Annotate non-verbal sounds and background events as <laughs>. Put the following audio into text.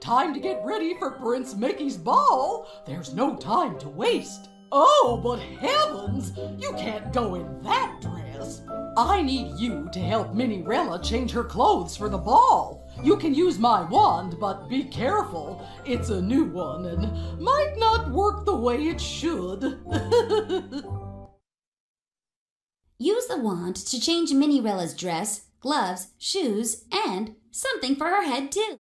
time to get ready for Prince Mickey's ball. There's no time to waste. Oh, but heavens! You can't go in that dress. I need you to help Minnie-rella change her clothes for the ball. You can use my wand, but be careful. It's a new one and might not work the way it should. <laughs> Use the wand to change Minnie-rella's dress, gloves, shoes, and something for her head too.